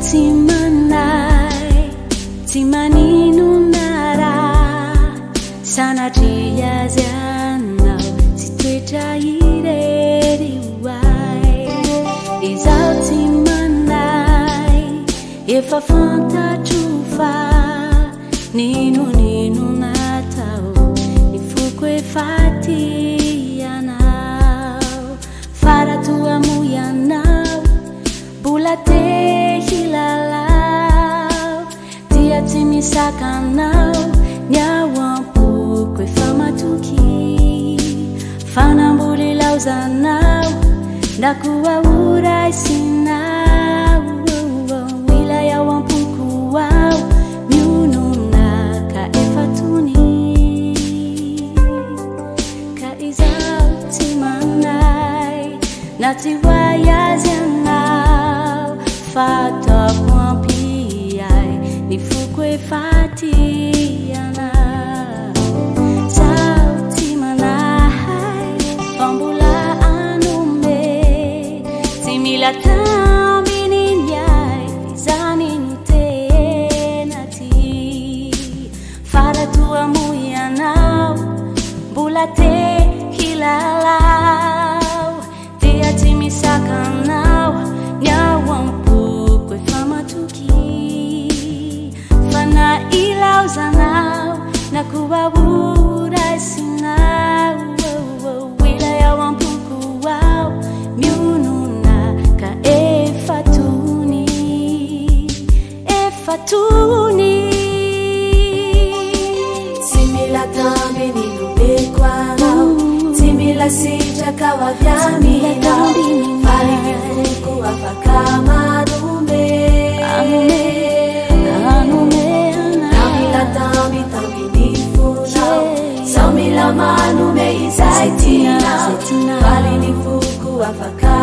tsy manai tsy manino nara sanatri iazy anao tsy toetra irery ai izao tsy manai efa fantatrofa ninonino natao ifoko efaty ianao farato amo ianao mbolate sakanao ny awampoku efamatuki fanambulilaozanao dako auraysinao a wila yawampuku ao miununa ka efatuni ka izao si mangnai na tiwaiazy anao y foko efaty ana sa tsy manahai fa mbola anome tsy mila taminy miay zany mytenaty faratoamo ianao mbola te hilalao dia tsy misakana ilauzanao na kubabura esinau oh, oh, oh. wila yawankukuwao miununa ka efatuni efatuni 办法。